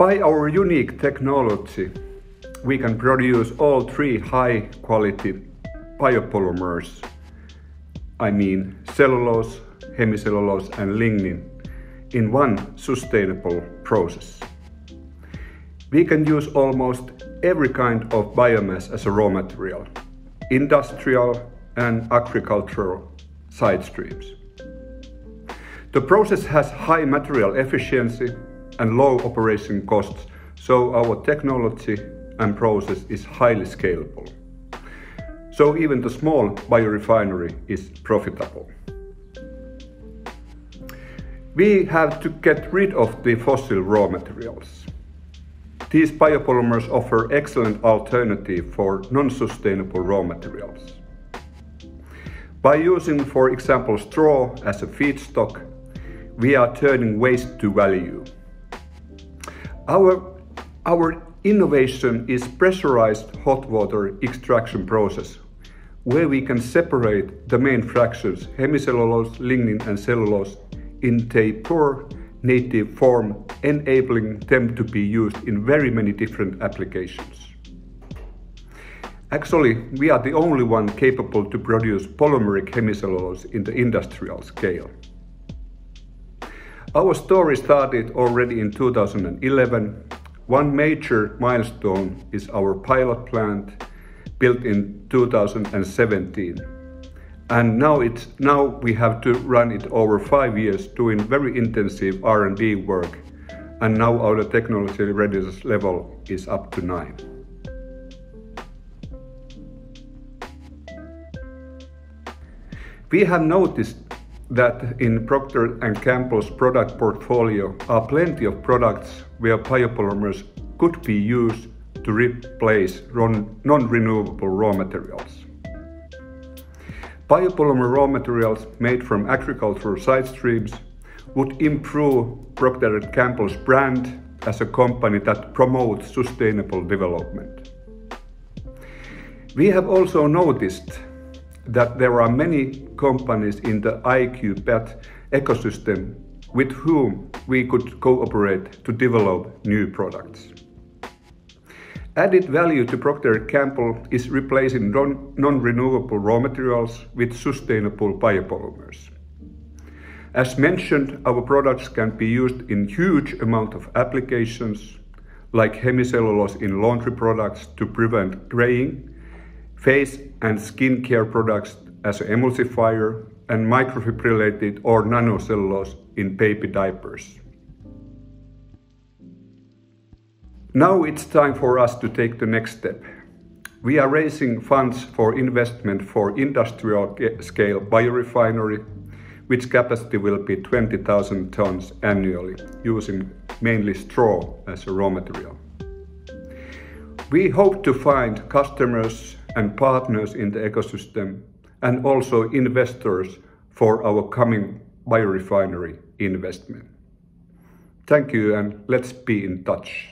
By our unique technology, we can produce all three high quality biopolymers, I mean cellulose, hemicellulose and lignin, in one sustainable process. We can use almost every kind of biomass as a raw material, industrial and agricultural side streams. The process has high material efficiency and low operation costs, so our technology and process is highly scalable. So even the small biorefinery is profitable. We have to get rid of the fossil raw materials. These biopolymers offer excellent alternative for non-sustainable raw materials. By using, for example, straw as a feedstock, we are turning waste to value. Our, our innovation is pressurized hot water extraction process, where we can separate the main fractions, hemicellulose, lignin and cellulose, in a pure native form, enabling them to be used in very many different applications. Actually, we are the only one capable to produce polymeric hemicellulose in the industrial scale. Our story started already in 2011. One major milestone is our pilot plant built in 2017. And now, it's, now we have to run it over five years doing very intensive R&D work. And now our technology readiness level is up to nine. We have noticed that in Procter & Gamble's product portfolio are plenty of products where biopolymers could be used to replace non-renewable raw materials. Biopolymer raw materials made from agricultural side streams would improve Procter & Gamble's brand as a company that promotes sustainable development. We have also noticed that there are many companies in the InQbet ecosystem with whom we could cooperate to develop new products. Added value to Procter & Gamble is replacing non-renewable raw materials with sustainable biopolymers. As mentioned, our products can be used in huge amount of applications, like hemicellulose in laundry products to prevent graying, face and skin care products as an emulsifier, and microfibrillated or nanocellulose in baby diapers. Now it's time for us to take the next step. We are raising funds for investment for industrial scale biorefinery, which capacity will be 20,000 tons annually, using mainly straw as a raw material. We hope to find customers and partners in the ecosystem and also investors for our coming biorefinery investment. Thank you and let's be in touch.